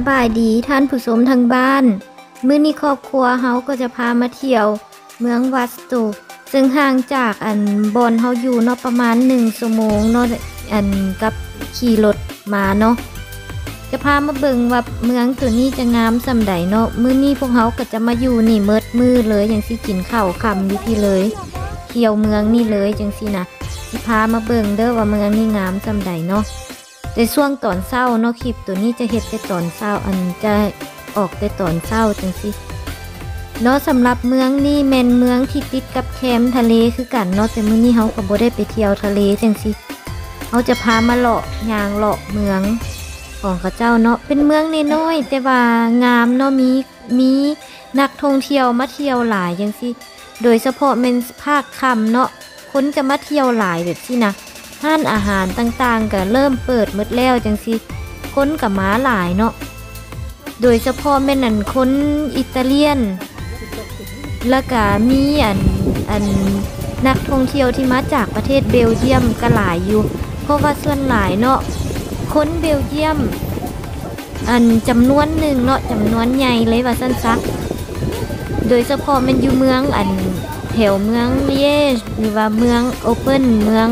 สบายดีท่านผู้ชมทางบ้าน มื้อนี้ครอบครัวเฮาก็จะพามาเที่ยว เมืองวัสตุ ซึ่งห่างจากอันบอนเฮาอยู่เนาะประมาณ1ชั่วโมงเนาะอันกับขี่รถมาเนาะจะพามาเบิ่งว่าเมืองตัวนี้จะงามสำใดเนาะมื้อนี้พวกเฮาก็จะมาอยู่นี่เมิดมือเลยอย่างสิกินข้าวค่ำอยู่ที่เลยเที่ยวเมืองนี่เลยจังซี่นะสิพามาเบิ่งเด้อว่าเมืองนี่งามสำใดเนาะ แต่ช่วงตอนเศร้าเนาะคลิปตัวนี้จะเฮ็ดแต่ตอนเศร้าอันจะออกแต่ตอนเศร้าจังสิเนาะสำหรับเมืองนี่แมนเมืองที่ติดกับแคมทะเลคือกันเนาะแต่มื้อนี้เฮาก็บ่ได้ไปเที่ยวทะเลจังสิเฮาจะพามาเลาะยางเลาะเมืองของเขาเจ้าเนาะเป็นเมืองน้อยๆแต่ว่างามเนาะมีมีนักท่องเที่ยวมาเที่ยวหลายจังสิโดยเฉพาะแม่นภาคค่ำเนาะคนจะมาเที่ยวหลายแบบสินะ ห้านอาหารต่างๆก็เริ่มเปิดหมดแล้วจังสิคนกับม้าหลายเนาะโดยเฉพาะแม่นันคนอิตาเลียน แล้วก็มีอันอันนักท่องเที่ยวที่มาจากประเทศเบลเยียมก็หลายอยู่ เพราะว่าส่วนหลายเนาะคนเบลเยียม อันจำนวนหนึ่งเนาะจำนวนใหญ่เลยว่าสั้นซักโดยเฉพาะมันอยู่เมืองอันแถวเมืองเยชหรือว่าเมืองโอเปิลเมือง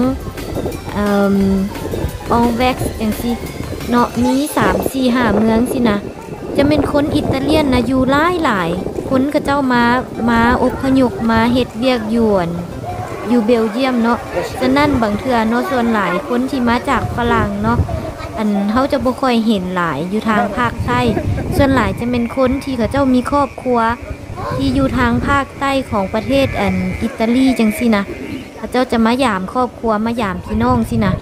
เอ่ออองแว็กซ์อย่างสิเนาะมีสามสี่ห้าเมืองสินะจะเป็นคนอิตาเลียนนะอยู่หลายหลายคนก็เจ้ามามาอพยพมาเฮ็ดเวียกยวนอยู่เบลเยียมเนาะฉะนั้นบางเทื่อเนาะส่วนหลายคนที่มาจากฝรั่งเนาะอันเขาจะบ่ค่อยเห็นหลายอยู่ทางภาคใต้ส่วนหลายจะเป็นคนที่เขาเจ้ามีครอบครัว ที่อยู่ทางภาคใต้ของประเทศอันอิตาลีจังสินะ พระเจ้าจะมาหยามครอบครัวมาหยามพี่น้องสินะ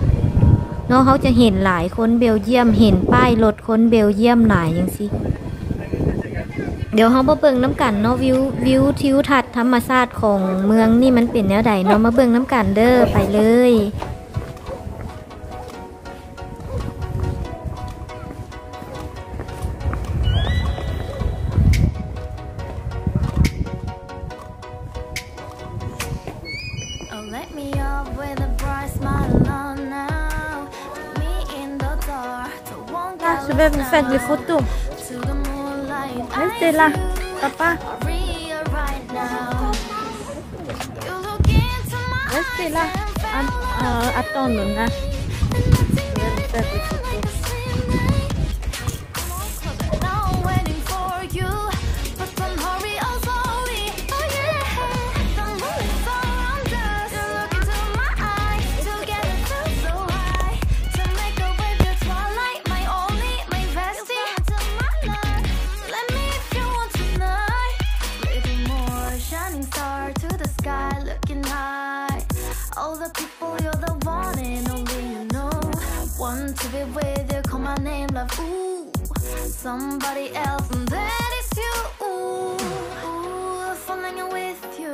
เนาะเขาจะเห็นหลายคนเบลเยียม เห็นป้ายรถคนเบลเยียมหลายอย่างสิเดี๋ยวเขามาเบิ่งน้ำกันเนาะวิววิวทิวทัศน์ธรรมชาติของเมืองนี่มันเป็นแนวใดเนาะมาเบิ่งน้ำกันเด้อไปเลย Là, je vais vous faire des photos. Restez là, papa. Restez là. Att euh, attendre là. Je vais vous faire des photos. To be with you, call my name, love. Ooh, somebody else, and that is you. Ooh, ooh, falling with you.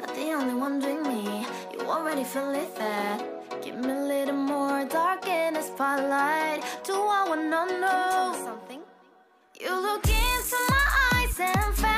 Not the only one doing me. You already feel it there. Give me a little more dark in the spotlight. Do I wanna know something? You look into my eyes and felt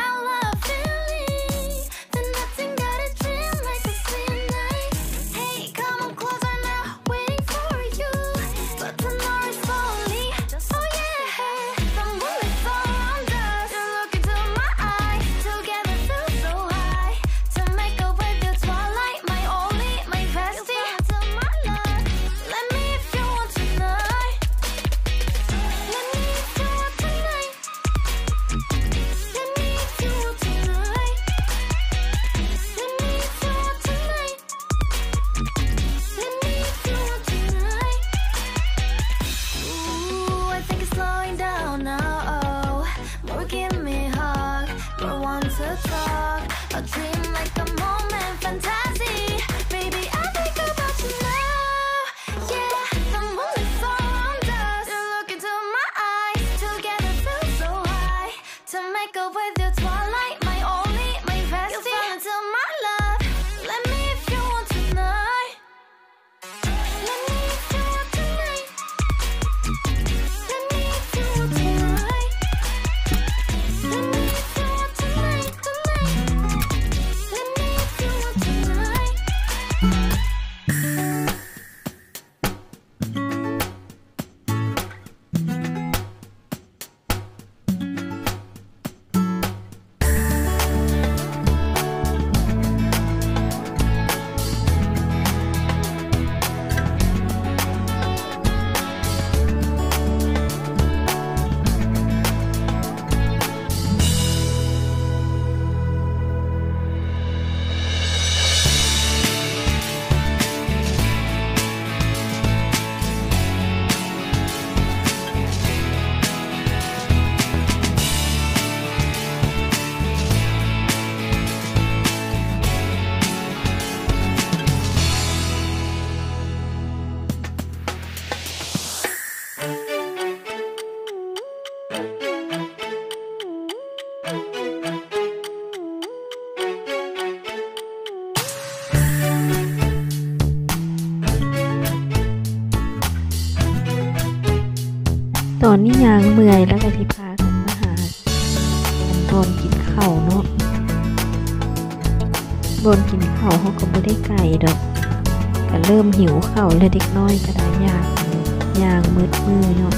กินข้าวเขาก็บ่ได้ไก่ดอกก็เริ่มหิวข้าวเลยเด็กน้อยก็ได้ยากยางมืดมือเนาะ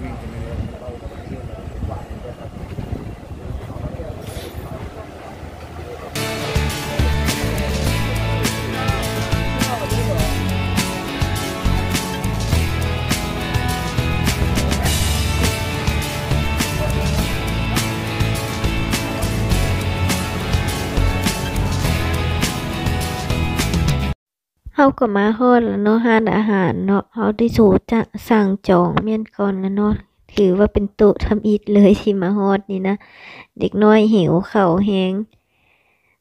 見てみる？ เฮาก็มาฮอดแล้วเนาะร้านอาหารเนาะเฮาได้สูจะสั่งจองเมียนก่อนแล้วเนาะถือว่าเป็นโต๊ะทำอิฐเลยที่มาฮอดนี่นะ เด็กน้อยหิวเข้าแฮง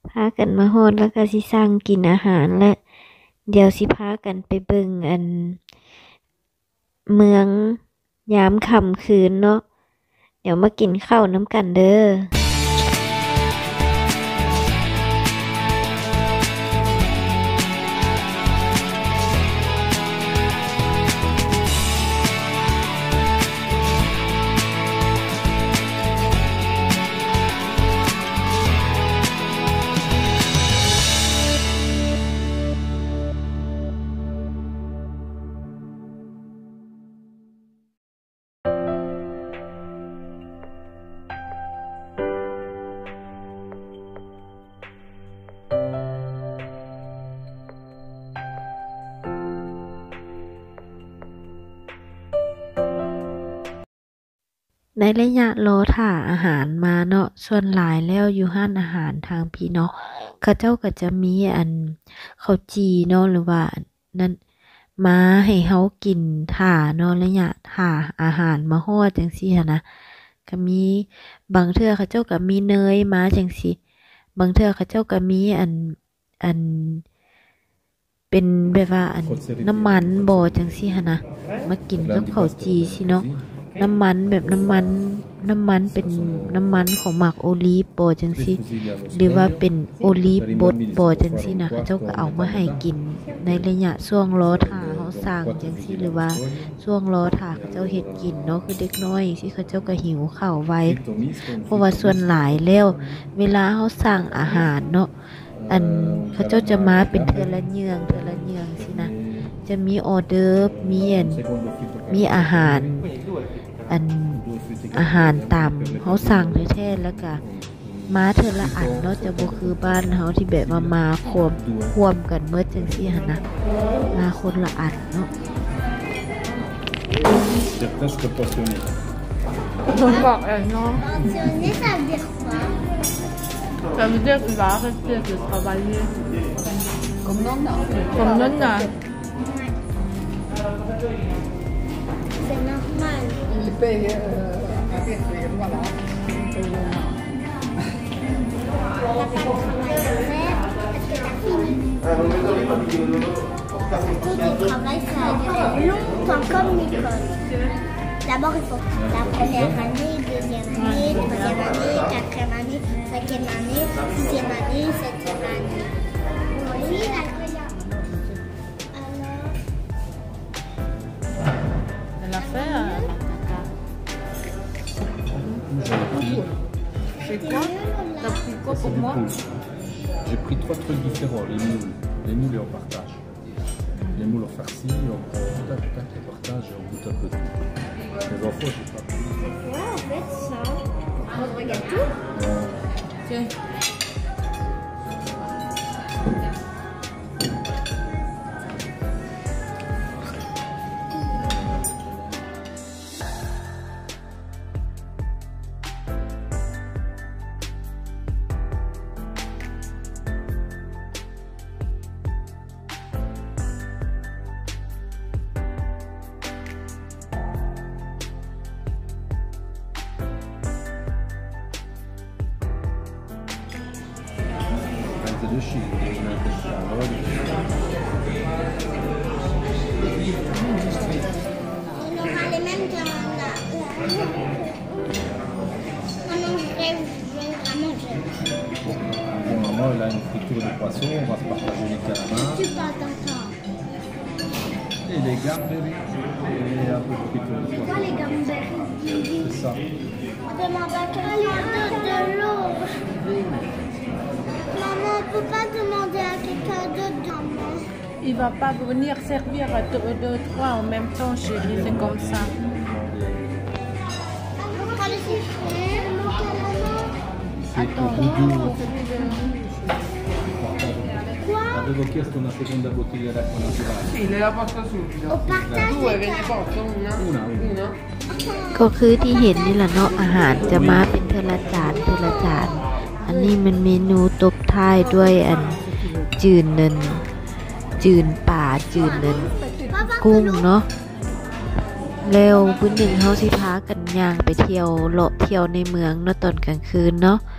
พากันมาฮอดแล้วก็สิสั่งกินอาหารและ เดี๋ยวสิพากันไปเบิ่งอัน เมืองยามค่ำคืนเนาะเดี๋ยวมากินข้าวน้ำกันเด้อ ในระยะรอถ่าอาหารมาเนาะส่วนหลายแล้วอยู่ห้านอาหารทางพี่เนาะเขาเจ้าก็จะมีอันข้าวจีเนาะหรือว่านั่นมาให้เฮากินถ่าเนาะระยะถ่าอาหารมาฮอดจังซี่หั้นนะก็มีบางเทื่อเขาเจ้าก็มีเนยมาจังซี่บางเทื่อเขาเจ้าก็มีอันอันเป็นแบบว่าอันน้ำมันบ่จังซี่หั้นนะมากินกับข้าวจีสิเนาะ น้ำมันแบบน้ำมัน น้ำมันเป็นน้ำมันของหมักโอลีฟบอจังซี่หรือว่าเป็นโอลีฟบดบอจังซี่นะเขาเจ้าก็เอามาให้กิน ในระยะช่วงรอถ่าเขาสร้างจังซี่หรือว่าช่วงรอถ่าเขาเจ้าเฮ็ดกินเนาะคือเด็กน้อยที่เขาเจ้าก็หิวข้าวไวเพราะว่าส่วนหลายแล้ว เวลาเขาสั่งอาหารเนาะอันเขาเจ้าจะมาเป็นเทือละเยืองเทือละเยืองสินะจะมีออเดอร์ฟมีอันมีอาหาร อันอาหารตามเขาสั่งแท้ๆแล้วก็มาเธอละอันเนาะจะบ่คือบ้านเฮาที่แบบว่ามาควมควมกันเมื่อจังซี่หั่นนะมาคนละอันเนาะ C'est presque passionné. On บอกเองเนาะ Passionné, ça veut dire quoi Ça veut dire qu'il va arrêter de travailler. Comme Nonna. Comme Nonna. C'est normal. T'as pas de travail à faire parce que t'as fini. Tout le travail, ça a duré longtemps comme l'école. D'abord, il faut la première année, deuxième année, troisième année, quatrième année, cinquième année, sixième année, septième année. C'est c'est du moi. poule. J'ai pris trois trucs différents, les moules. Les moules et on partage. Les moules en farci, on prend tac, on partage et on goûte un peu tout. Les enfants, j'ai pas pris. Ouais, en fait, ça? On regarde tout. Non. Tiens. Une friture de poisson, on va se partager les calamars. Et les gamberies. Et un peu de friture de les poisson. gamberies? C'est ça. On demande à quelqu'un d'autre de l'eau. Maman, on peut pas demander à quelqu'un d'autre de maman. Il va pas venir servir à deux, deux, trois en même temps, chérie. C'est comme ça. C'est Avevo chiesto una seconda bottiglia d'acqua naturale. Sì, le la porto subito. On partage Due ve les ne cartes. porto una? Una, una. Una? ก็คือที่เห็นนี่แหละเนาะอาหารจะมาเป็นเทอละจานเทอละจาน อันนี้มันเมนูตบท้ายด้วยอันจืนนันจืนป่าจืนนัน Papa, กุ้งเนาะแล้วพื้นหนึ่งเฮาสิพากันย่างไปเที่ยวเลาะเที่ยวในเมืองเนาะตอนกลางคืนเนาะข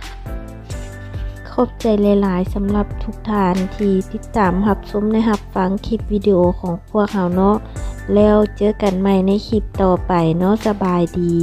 อบใจหลายๆสำหรับทุกท่านที่ติดตามหับชมในหับฟังคลิปวิดีโอของพวกเขาเนาะแล้วเจอกันใหม่ในคลิปต่อไปเนาะสบายดี